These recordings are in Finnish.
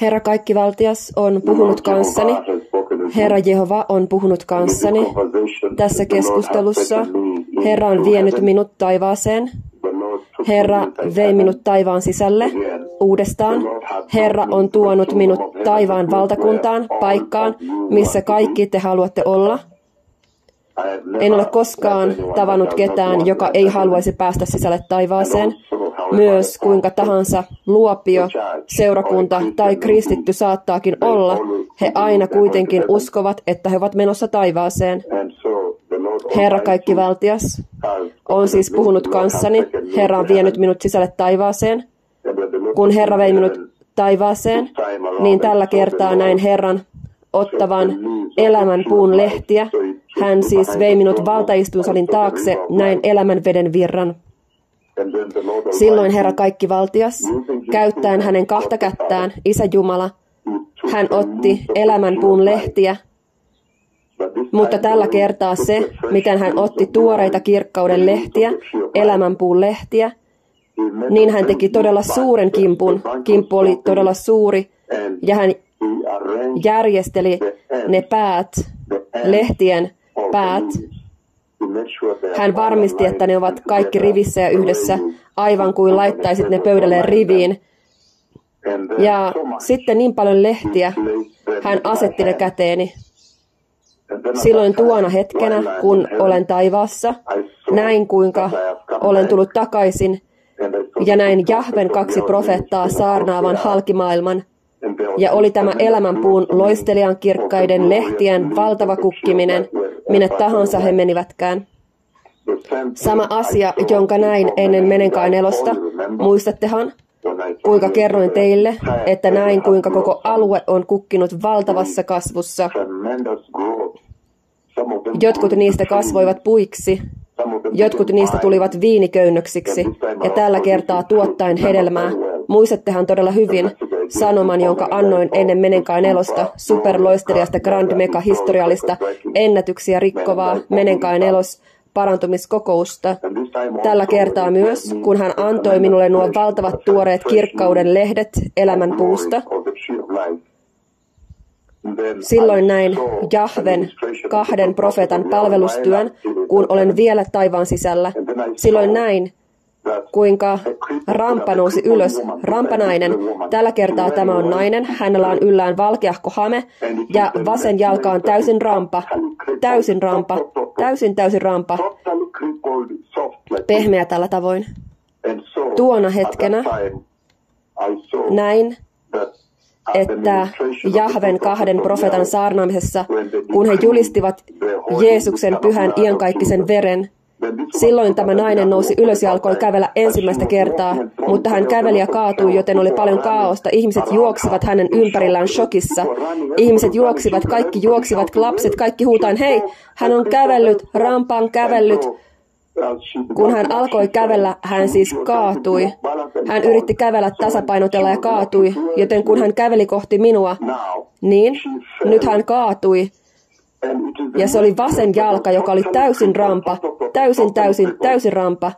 Herra kaikkivaltias on puhunut kanssani. Herra Jehova on puhunut kanssani. Tässä keskustelussa Herra on vienyt minut taivaaseen. Herra vei minut taivaan sisälle uudestaan. Herra on tuonut minut taivaan valtakuntaan, paikkaan, missä kaikki te haluatte olla. En ole koskaan tavannut ketään, joka ei haluaisi päästä sisälle taivaaseen. Myös kuinka tahansa luopio, seurakunta tai kristitty saattaakin olla, he aina kuitenkin uskovat, että he ovat menossa taivaaseen. Herra kaikkivaltias on siis puhunut kanssani. Herra on vienyt minut sisälle taivaaseen. Kun Herra vei minut taivaaseen, niin tällä kertaa näin Herran ottavan elämän puun lehtiä. Hän siis vei minut valtaistuinsalin taakse näin elämän veden virran. Silloin Herra kaikkivaltias, käyttäen hänen kahta kättään, Isä Jumala, hän otti elämän puun lehtiä mutta tällä kertaa se, miten hän otti tuoreita kirkkauden lehtiä, elämänpuun lehtiä, niin hän teki todella suuren kimpun. Kimppu oli todella suuri ja hän järjesteli ne päät, lehtien päät. Hän varmisti, että ne ovat kaikki rivissä ja yhdessä, aivan kuin laittaisit ne pöydälle riviin. Ja sitten niin paljon lehtiä, hän asetti ne käteeni. Silloin tuona hetkenä, kun olen taivaassa, näin kuinka olen tullut takaisin ja näin Jahven kaksi profeettaa saarnaavan halkimaailman. Ja oli tämä elämänpuun loistelijan kirkkaiden lehtien valtava kukkiminen, minne tahansa he menivätkään. Sama asia, jonka näin ennen menenkaan elosta, muistattehan, kuinka kerroin teille, että näin kuinka koko alue on kukkinut valtavassa kasvussa. Jotkut niistä kasvoivat puiksi, jotkut niistä tulivat viiniköynnöksiksi, ja tällä kertaa tuottaen hedelmää. Muistattehan todella hyvin sanoman, jonka annoin ennen menenkaan elosta, superloistelijasta Grand Mega historiallista, ennätyksiä rikkovaa menenkaan elos, parantumiskokousta. Tällä kertaa myös, kun hän antoi minulle nuo valtavat tuoreet kirkkauden lehdet elämän puusta, Silloin näin Jahven kahden profeetan palvelustyön, kun olen vielä taivaan sisällä. Silloin näin, kuinka rampa nousi ylös, rampanainen. Tällä kertaa tämä on nainen, hänellä on yllään valkeahko hame ja vasen jalka on täysin rampa, täysin rampa, täysin täysin rampa, pehmeä tällä tavoin. Tuona hetkenä näin, että Jahven kahden profetan saarnaamisessa, kun he julistivat Jeesuksen pyhän iankaikkisen veren, Silloin tämä nainen nousi ylös ja alkoi kävellä ensimmäistä kertaa, mutta hän käveli ja kaatui, joten oli paljon kaaosta. Ihmiset juoksivat hänen ympärillään shokissa. Ihmiset juoksivat, kaikki juoksivat, lapset, kaikki huutain, hei, hän on kävellyt, rampaan kävellyt, kun hän alkoi kävellä, hän siis kaatui. Hän yritti kävellä tasapainotella ja kaatui, joten kun hän käveli kohti minua, niin nyt hän kaatui. Ja se oli vasen jalka, joka oli täysin rampa, täysin, täysin, täysin rampa.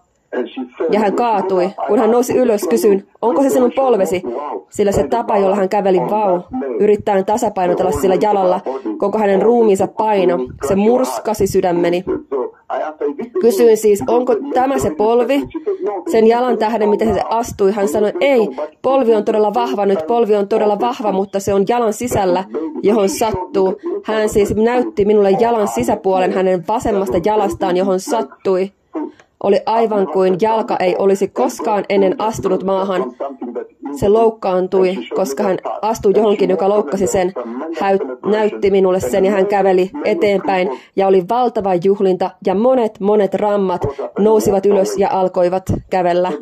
Ja hän kaatui. Kun hän nousi ylös, kysyin, onko se sinun polvesi? Sillä se tapa, jolla hän käveli vau, yrittäen tasapainotella sillä jalalla, koko hänen ruumiinsa paino, se murskasi sydämeni. Kysyin siis, onko tämä se polvi? Sen jalan tähden, miten se astui, hän sanoi, ei, polvi on todella vahva nyt, polvi on todella vahva, mutta se on jalan sisällä, johon sattuu. Hän siis näytti minulle jalan sisäpuolen hänen vasemmasta jalastaan, johon sattui. Oli aivan kuin jalka ei olisi koskaan ennen astunut maahan. Se loukkaantui, koska hän astui johonkin, joka loukkasi sen. Hän näytti minulle sen ja hän käveli eteenpäin ja oli valtava juhlinta ja monet monet rammat nousivat ylös ja alkoivat kävellä.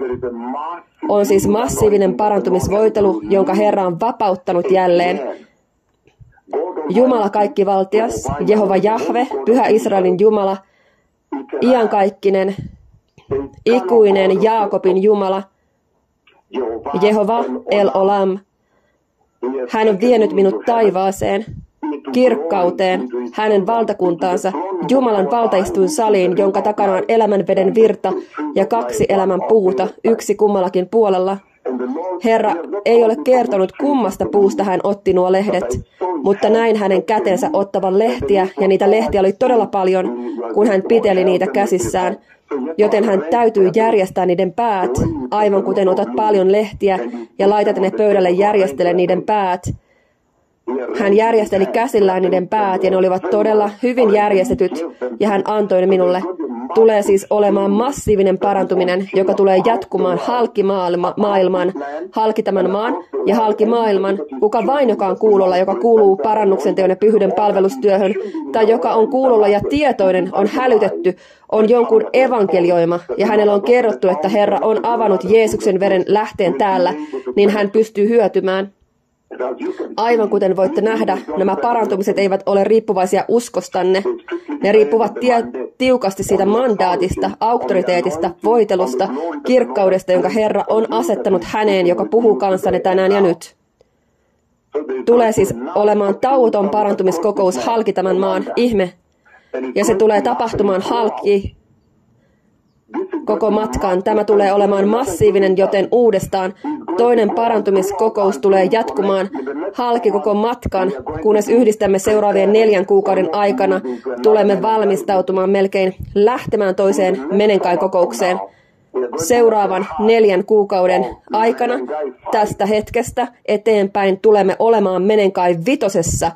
On siis massiivinen parantumisvoitelu, jonka Herra on vapauttanut jälleen. Jumala kaikkivaltias, Jehova Jahve, Pyhä Israelin Jumala, iankaikkinen, ikuinen Jaakobin Jumala, Jehova El Olam. Hän on vienyt minut taivaaseen, kirkkauteen, hänen valtakuntaansa, Jumalan valtaistuin saliin, jonka takana on elämän veden virta ja kaksi elämän puuta, yksi kummallakin puolella. Herra ei ole kertonut, kummasta puusta hän otti nuo lehdet, mutta näin hänen kätensä ottavan lehtiä, ja niitä lehtiä oli todella paljon, kun hän piteli niitä käsissään. Joten hän täytyy järjestää niiden päät, aivan kuten otat paljon lehtiä ja laitat ne pöydälle järjestele niiden päät. Hän järjesteli käsillään niiden päät ja ne olivat todella hyvin järjestetyt ja hän antoi ne minulle. Tulee siis olemaan massiivinen parantuminen, joka tulee jatkumaan halki maailma, maailman, halki tämän maan ja halki maailman. Kuka vain, joka on kuulolla, joka kuuluu parannuksen teon ja pyhyyden palvelustyöhön, tai joka on kuulolla ja tietoinen, on hälytetty, on jonkun evankelioima, ja hänellä on kerrottu, että Herra on avannut Jeesuksen veren lähteen täällä, niin hän pystyy hyötymään. Aivan kuten voitte nähdä, nämä parantumiset eivät ole riippuvaisia uskostanne. Ne riippuvat tie- tiukasti siitä mandaatista, auktoriteetista, voitelusta, kirkkaudesta, jonka Herra on asettanut häneen, joka puhuu kanssanne tänään ja nyt. Tulee siis olemaan tauoton parantumiskokous halki tämän maan ihme. Ja se tulee tapahtumaan halki koko matkaan. Tämä tulee olemaan massiivinen, joten uudestaan toinen parantumiskokous tulee jatkumaan halki koko matkan, kunnes yhdistämme seuraavien neljän kuukauden aikana. Tulemme valmistautumaan melkein lähtemään toiseen menenkai kokoukseen seuraavan neljän kuukauden aikana tästä hetkestä eteenpäin tulemme olemaan menenkai vitosessa,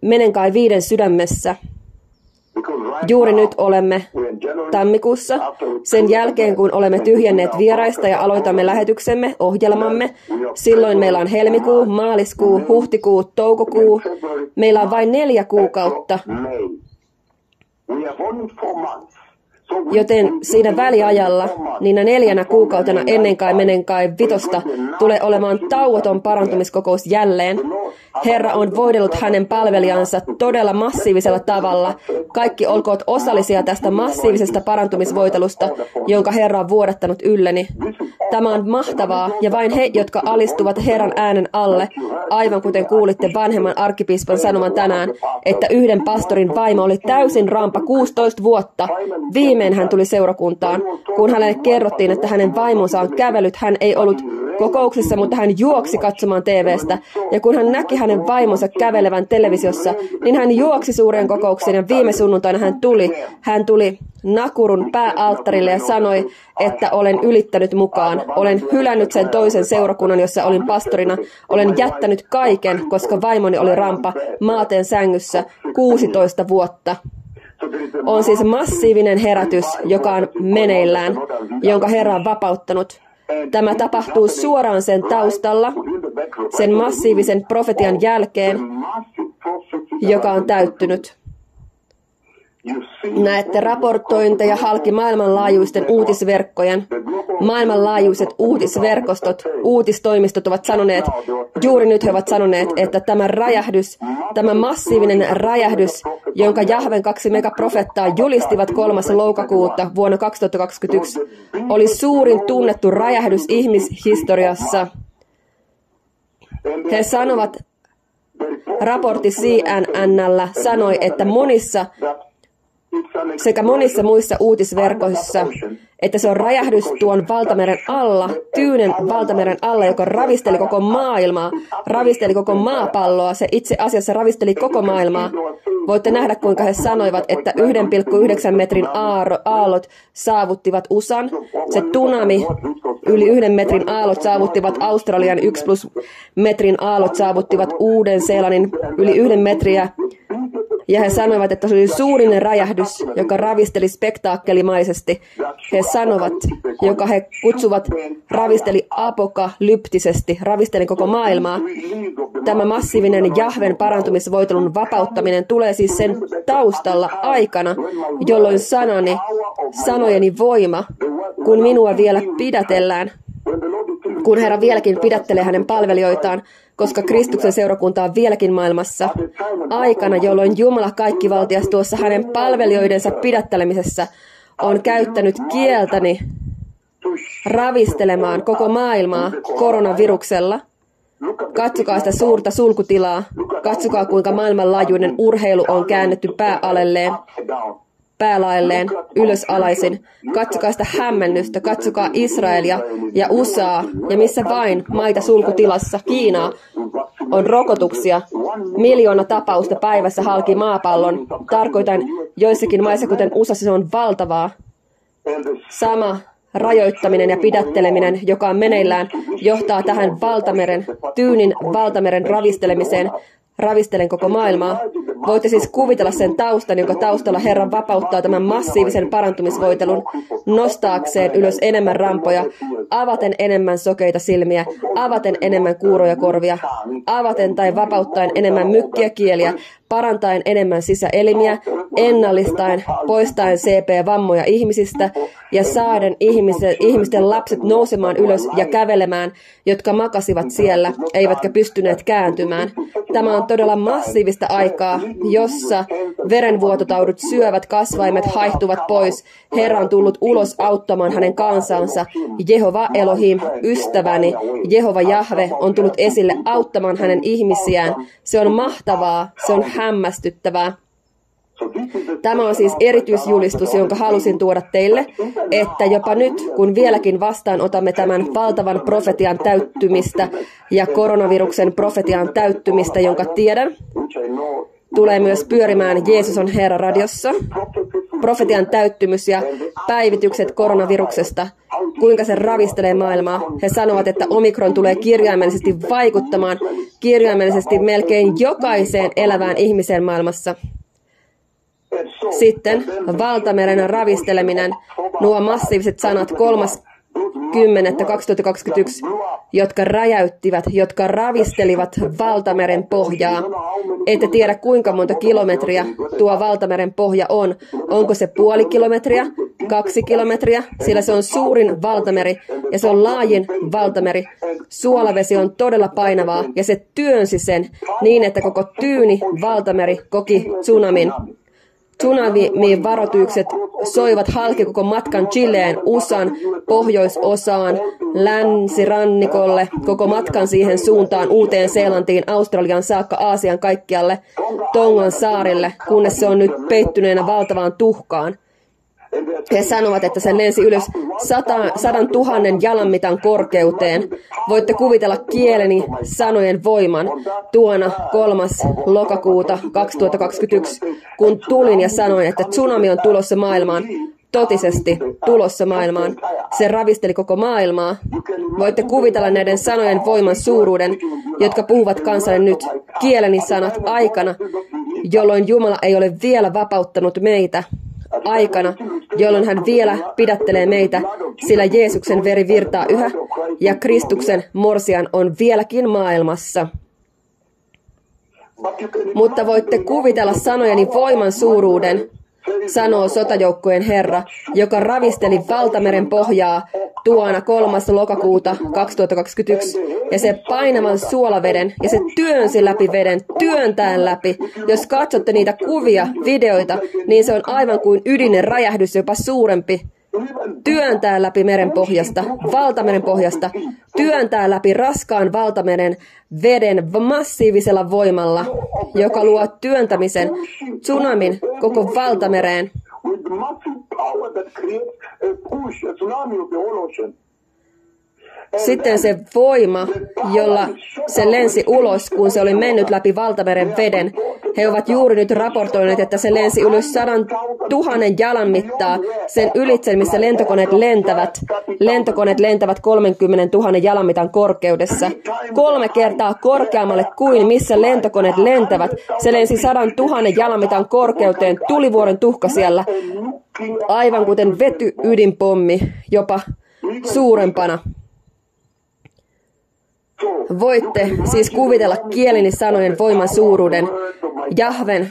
menenkai viiden sydämessä. Juuri nyt olemme tammikuussa. Sen jälkeen, kun olemme tyhjenneet vieraista ja aloitamme lähetyksemme, ohjelmamme, silloin meillä on helmikuu, maaliskuu, huhtikuu, toukokuu. Meillä on vain neljä kuukautta. Joten siinä väliajalla, niinä neljänä kuukautena ennen kai menen kai vitosta, tulee olemaan tauoton parantumiskokous jälleen. Herra on voidellut hänen palvelijansa todella massiivisella tavalla. Kaikki olkoot osallisia tästä massiivisesta parantumisvoitelusta, jonka Herra on vuodattanut ylleni. Tämä on mahtavaa, ja vain he, jotka alistuvat Herran äänen alle, aivan kuten kuulitte vanhemman arkkipiispan sanoman tänään, että yhden pastorin vaimo oli täysin rampa 16 vuotta. Viimein hän tuli seurakuntaan. Kun hänelle kerrottiin, että hänen vaimonsa on kävellyt, hän ei ollut kokouksessa, mutta hän juoksi katsomaan TVstä. Ja kun hän näki hänen vaimonsa kävelevän televisiossa, niin hän juoksi suuren kokoukseen ja viime sunnuntaina hän tuli. Hän tuli Nakurun pääalttarille ja sanoi, että olen ylittänyt mukaan. Olen hylännyt sen toisen seurakunnan, jossa olin pastorina. Olen jättänyt kaiken, koska vaimoni oli rampa maateen sängyssä 16 vuotta. On siis massiivinen herätys, joka on meneillään, jonka Herra on vapauttanut. Tämä tapahtuu suoraan sen taustalla, sen massiivisen profetian jälkeen, joka on täyttynyt. Näette raportointeja halki maailmanlaajuisten uutisverkkojen. Maailmanlaajuiset uutisverkostot, uutistoimistot ovat sanoneet, juuri nyt he ovat sanoneet, että tämä räjähdys, tämä massiivinen räjähdys, jonka Jahven kaksi megaprofettaa julistivat 3. loukakuuta vuonna 2021, oli suurin tunnettu räjähdys ihmishistoriassa. He sanovat, raportti CNNllä sanoi, että monissa sekä monissa muissa uutisverkoissa, että se on räjähdys tuon valtameren alla, Tyynen valtameren alla, joka ravisteli koko maailmaa, ravisteli koko maapalloa. Se itse asiassa ravisteli koko maailmaa. Voitte nähdä, kuinka he sanoivat, että 1,9 metrin aallot saavuttivat USAn. Se tsunami, yli yhden metrin aallot saavuttivat Australian, 1 plus metrin aallot saavuttivat Uuden-Seelannin yli yhden metriä ja he sanoivat, että se oli suurinen räjähdys, joka ravisteli spektaakkelimaisesti. He sanovat, joka he kutsuvat ravisteli apokalyptisesti, ravisteli koko maailmaa. Tämä massiivinen Jahven parantumisvoitelun vapauttaminen tulee siis sen taustalla aikana, jolloin sanani, sanojeni voima, kun minua vielä pidätellään, kun Herra vieläkin pidättelee hänen palvelijoitaan, koska Kristuksen seurakunta on vieläkin maailmassa. Aikana, jolloin Jumala kaikkivaltias tuossa hänen palvelijoidensa pidättelemisessä on käyttänyt kieltäni ravistelemaan koko maailmaa koronaviruksella. Katsokaa sitä suurta sulkutilaa. Katsokaa, kuinka maailmanlaajuinen urheilu on käännetty pääalelleen. Päälailleen ylösalaisin. Katsokaa sitä hämmennystä, katsokaa Israelia ja USAa ja missä vain maita sulkutilassa, Kiinaa, on rokotuksia. Miljoona tapausta päivässä halki maapallon. Tarkoitan joissakin maissa, kuten USA, se on valtavaa. Sama rajoittaminen ja pidätteleminen, joka on meneillään, johtaa tähän valtameren, tyynin valtameren ravistelemiseen, ravistelen koko maailmaa. Voitte siis kuvitella sen taustan, jonka taustalla Herra vapauttaa tämän massiivisen parantumisvoitelun nostaakseen ylös enemmän rampoja, avaten enemmän sokeita silmiä, avaten enemmän kuuroja korvia, avaten tai vapauttaen enemmän mykkiä kieliä, parantaen enemmän sisäelimiä, ennallistaen, poistaen CP-vammoja ihmisistä ja saaden ihmisten, ihmisten lapset nousemaan ylös ja kävelemään, jotka makasivat siellä, eivätkä pystyneet kääntymään. Tämä on todella massiivista aikaa, jossa verenvuototaudut syövät kasvaimet haihtuvat pois. Herra on tullut ulos auttamaan hänen kansansa. Jehova Elohim, ystäväni, Jehova Jahve on tullut esille auttamaan hänen ihmisiään. Se on mahtavaa, se on hämmästyttävää. Tämä on siis erityisjulistus, jonka halusin tuoda teille, että jopa nyt, kun vieläkin vastaan otamme tämän valtavan profetian täyttymistä ja koronaviruksen profetian täyttymistä, jonka tiedän, tulee myös pyörimään Jeesus on Herra radiossa. Profetian täyttymys ja päivitykset koronaviruksesta, kuinka se ravistelee maailmaa. He sanovat, että omikron tulee kirjaimellisesti vaikuttamaan kirjaimellisesti melkein jokaiseen elävään ihmiseen maailmassa. Sitten valtameren ravisteleminen, nuo massiiviset sanat kolmas 2021, jotka räjäyttivät, jotka ravistelivat valtameren pohjaa. Ette tiedä kuinka monta kilometriä tuo valtameren pohja on. Onko se puoli kilometriä, kaksi kilometriä, sillä se on suurin valtameri ja se on laajin valtameri. Suolavesi on todella painavaa ja se työnsi sen niin, että koko tyyni valtameri koki tsunamin. Tsunamiin varoitukset soivat halki koko matkan Chileen, USAn pohjoisosaan, länsirannikolle, koko matkan siihen suuntaan Uuteen Seelantiin, Australian saakka Aasian kaikkialle, Tongan saarille, kunnes se on nyt peittyneenä valtavaan tuhkaan. He sanovat, että se lensi ylös sata, sadan tuhannen jalan mitan korkeuteen. Voitte kuvitella kieleni sanojen voiman tuona kolmas lokakuuta 2021, kun tulin ja sanoin, että tsunami on tulossa maailmaan totisesti tulossa maailmaan. Se ravisteli koko maailmaa. Voitte kuvitella näiden sanojen voiman suuruuden, jotka puhuvat kansalle nyt kieleni sanat aikana, jolloin Jumala ei ole vielä vapauttanut meitä aikana, jolloin hän vielä pidättelee meitä, sillä Jeesuksen veri virtaa yhä ja Kristuksen morsian on vieläkin maailmassa. Mutta voitte kuvitella sanojeni voiman suuruuden, sanoo sotajoukkojen herra, joka ravisteli valtameren pohjaa tuona 3. lokakuuta 2021. Ja se painavan suolaveden ja se työnsi läpi veden, työntäen läpi. Jos katsotte niitä kuvia, videoita, niin se on aivan kuin ydinen räjähdys, jopa suurempi työntää läpi meren pohjasta, valtameren pohjasta, työntää läpi raskaan valtameren veden massiivisella voimalla, joka luo työntämisen tsunamin koko valtamereen. Sitten se voima, jolla se lensi ulos, kun se oli mennyt läpi valtameren veden. He ovat juuri nyt raportoineet, että se lensi ylös sadan tuhannen jalan mittaa sen ylitse, missä lentokoneet lentävät. Lentokoneet lentävät 30 000 jalan mitan korkeudessa. Kolme kertaa korkeammalle kuin missä lentokoneet lentävät. Se lensi sadan tuhannen jalan mitan korkeuteen tulivuoren tuhka siellä. Aivan kuten vety-ydinpommi, jopa suurempana. Voitte siis kuvitella kielini sanojen voiman suuruuden, Jahven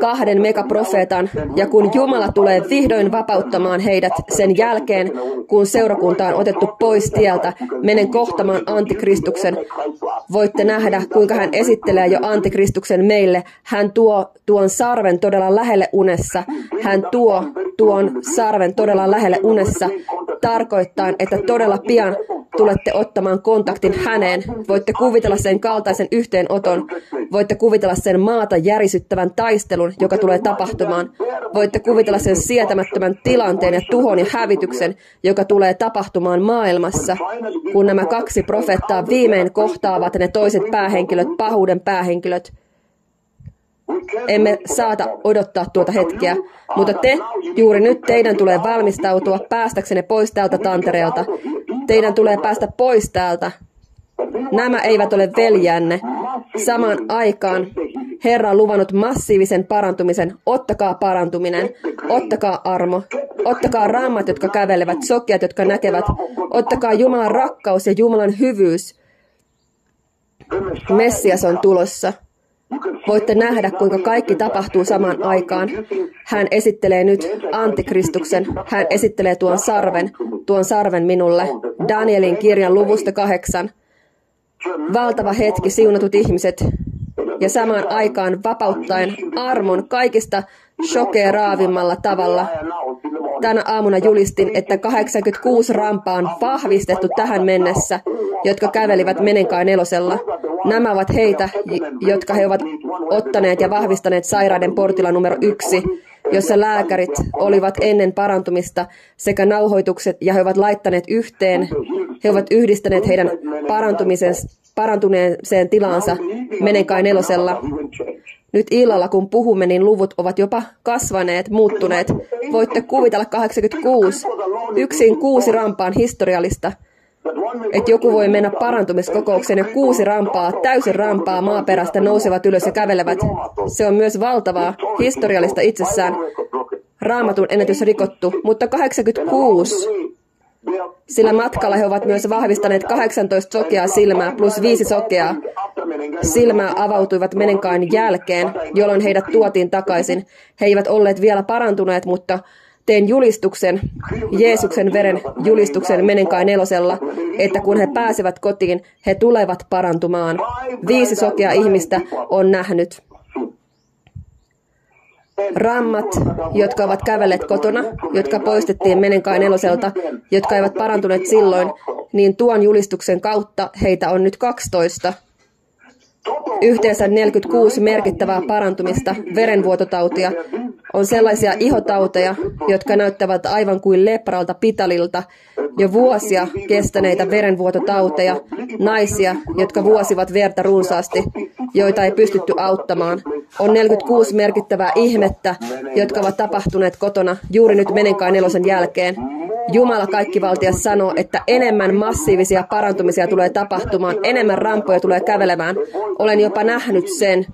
kahden megaprofeetan, ja kun Jumala tulee vihdoin vapauttamaan heidät sen jälkeen, kun seurakunta on otettu pois tieltä, menen kohtamaan antikristuksen. Voitte nähdä, kuinka hän esittelee jo antikristuksen meille. Hän tuo tuon sarven todella lähelle unessa. Hän tuo tuon sarven todella lähelle unessa, tarkoittain, että todella pian tulette ottamaan kontaktin häneen. Voitte kuvitella sen kaltaisen yhteenoton. Voitte kuvitella sen maata järisyttävän taistelun, joka tulee tapahtumaan. Voitte kuvitella sen sietämättömän tilanteen ja tuhon ja hävityksen, joka tulee tapahtumaan maailmassa, kun nämä kaksi profettaa viimein kohtaavat ne toiset päähenkilöt, pahuuden päähenkilöt, emme saata odottaa tuota hetkeä, mutta te, juuri nyt teidän tulee valmistautua päästäksenne pois täältä tantereelta. Teidän tulee päästä pois täältä. Nämä eivät ole veljänne. Samaan aikaan Herra on luvannut massiivisen parantumisen. Ottakaa parantuminen. Ottakaa armo. Ottakaa raamat, jotka kävelevät, sokeat, jotka näkevät. Ottakaa Jumalan rakkaus ja Jumalan hyvyys. Messias on tulossa. Voitte nähdä, kuinka kaikki tapahtuu samaan aikaan. Hän esittelee nyt antikristuksen. Hän esittelee tuon sarven, tuon sarven minulle. Danielin kirjan luvusta kahdeksan. Valtava hetki, siunatut ihmiset. Ja samaan aikaan vapauttaen armon kaikista shokeraavimmalla tavalla. Tänä aamuna julistin, että 86 rampaa on vahvistettu tähän mennessä, jotka kävelivät menenkaan nelosella. Nämä ovat heitä, jotka he ovat ottaneet ja vahvistaneet sairaiden portilla numero yksi, jossa lääkärit olivat ennen parantumista sekä nauhoitukset ja he ovat laittaneet yhteen, he ovat yhdistäneet heidän parantuneeseen tilansa menenkai nelosella. Nyt illalla, kun puhumme, niin luvut ovat jopa kasvaneet, muuttuneet. Voitte kuvitella 86. Yksin kuusi rampaan historiallista että joku voi mennä parantumiskokoukseen ja kuusi rampaa, täysin rampaa maaperästä nousevat ylös ja kävelevät. Se on myös valtavaa, historiallista itsessään. Raamatun ennätys rikottu, mutta 86. Sillä matkalla he ovat myös vahvistaneet 18 sokeaa silmää plus viisi sokeaa. Silmää avautuivat menenkain jälkeen, jolloin heidät tuotiin takaisin. He eivät olleet vielä parantuneet, mutta teen julistuksen, Jeesuksen veren julistuksen menenkai nelosella, että kun he pääsevät kotiin, he tulevat parantumaan. Viisi sokea ihmistä on nähnyt. Rammat, jotka ovat kävelleet kotona, jotka poistettiin menenkai neloselta, jotka eivät parantuneet silloin, niin tuon julistuksen kautta heitä on nyt 12. Yhteensä 46 merkittävää parantumista, verenvuototautia, on sellaisia ihotauteja, jotka näyttävät aivan kuin lepralta pitalilta, jo vuosia kestäneitä verenvuototauteja, naisia, jotka vuosivat verta runsaasti, joita ei pystytty auttamaan. On 46 merkittävää ihmettä, jotka ovat tapahtuneet kotona juuri nyt menenkaan nelosen jälkeen. Jumala kaikkivaltias sanoo, että enemmän massiivisia parantumisia tulee tapahtumaan, enemmän rampoja tulee kävelemään. Olen jopa nähnyt sen.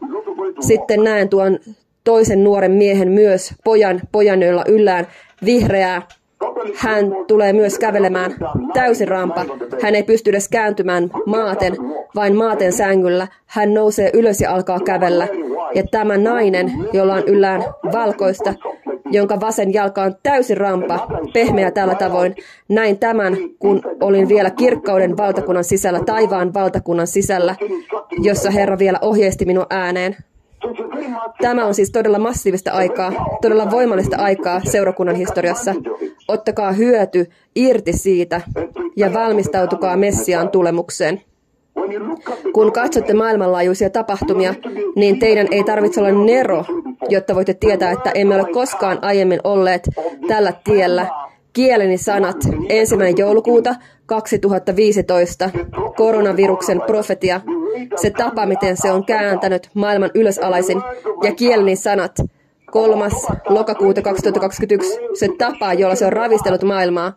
Sitten näen tuon toisen nuoren miehen myös, pojan, pojan jolla yllään vihreää. Hän tulee myös kävelemään täysin rampa. Hän ei pysty edes kääntymään maaten, vain maaten sängyllä. Hän nousee ylös ja alkaa kävellä. Ja tämä nainen, jolla on yllään valkoista, jonka vasen jalka on täysin rampa, pehmeä tällä tavoin. Näin tämän, kun olin vielä kirkkauden valtakunnan sisällä, taivaan valtakunnan sisällä, jossa Herra vielä ohjeisti minun ääneen. Tämä on siis todella massiivista aikaa, todella voimallista aikaa seurakunnan historiassa. Ottakaa hyöty irti siitä ja valmistautukaa Messiaan tulemukseen. Kun katsotte maailmanlaajuisia tapahtumia, niin teidän ei tarvitse olla nero, jotta voitte tietää, että emme ole koskaan aiemmin olleet tällä tiellä. Kieleni sanat, ensimmäinen joulukuuta 2015, koronaviruksen profetia, se tapa, miten se on kääntänyt maailman ylösalaisin, ja kieleni sanat, kolmas lokakuuta 2021, se tapa, jolla se on ravistellut maailmaa,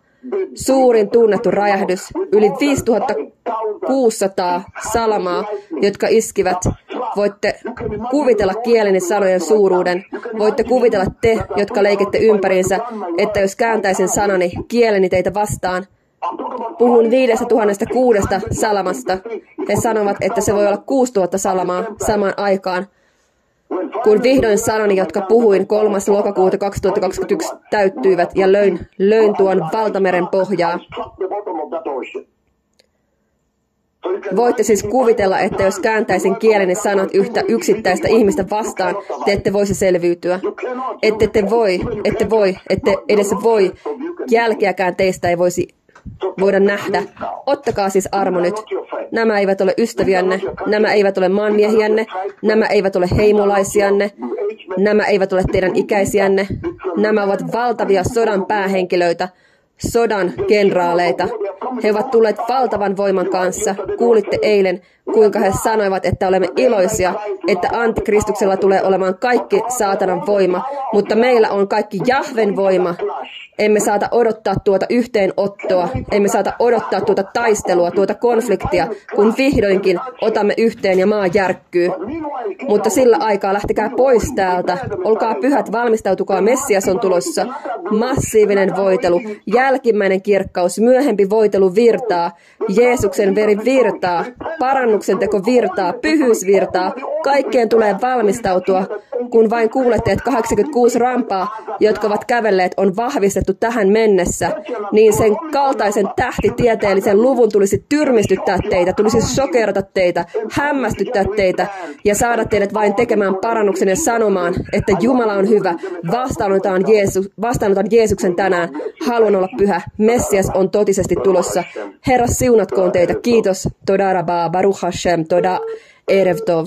suurin tunnettu räjähdys, yli 5600 salamaa, jotka iskivät. Voitte kuvitella kieleni sanojen suuruuden. Voitte kuvitella te, jotka leikitte ympäriinsä, että jos kääntäisin sanani kieleni teitä vastaan, Puhun viidestä tuhannesta kuudesta salamasta. He sanovat, että se voi olla kuusi tuhatta salamaa samaan aikaan. Kun vihdoin sanani, jotka puhuin 3. lokakuuta 2021 täyttyivät ja löin, löin tuon valtameren pohjaa. Voitte siis kuvitella, että jos kääntäisin kieleni sanat yhtä yksittäistä ihmistä vastaan, te ette voisi selviytyä. Ette te voi, ette voi, ette edes voi. Jälkeäkään teistä ei voisi voida nähdä. Ottakaa siis armo nyt. Nämä eivät ole ystäviänne, nämä eivät ole maanmiehiänne, nämä eivät ole heimolaisianne, nämä eivät ole teidän ikäisiänne, nämä ovat valtavia sodan päähenkilöitä, sodan kenraaleita. He ovat tulleet valtavan voiman kanssa. Kuulitte eilen, kuinka he sanoivat, että olemme iloisia, että antikristuksella tulee olemaan kaikki saatanan voima, mutta meillä on kaikki Jahven voima. Emme saata odottaa tuota yhteenottoa, emme saata odottaa tuota taistelua, tuota konfliktia, kun vihdoinkin otamme yhteen ja maa järkkyy. Mutta sillä aikaa lähtekää pois täältä. Olkaa pyhät, valmistautukaa, Messias on tulossa. Massiivinen voitelu, jälkimmäinen kirkkaus, myöhempi voitelu virtaa. Jeesuksen veri virtaa, parannuksen teko virtaa, pyhyys virtaa. Kaikkeen tulee valmistautua, kun vain kuulette, että 86 rampaa, jotka ovat kävelleet, on vahvistettu tähän mennessä, niin sen kaltaisen tähtitieteellisen luvun tulisi tyrmistyttää teitä, tulisi sokerata teitä, hämmästyttää teitä ja saada teidät vain tekemään parannuksen ja sanomaan, että Jumala on hyvä, vastaanotetaan, Jeesus, vastaanotan Jeesuksen tänään, haluan olla pyhä, Messias on totisesti tulossa. Herra siunatkoon teitä, kiitos, toda rabaa, baruch Hashem, toda erev tov.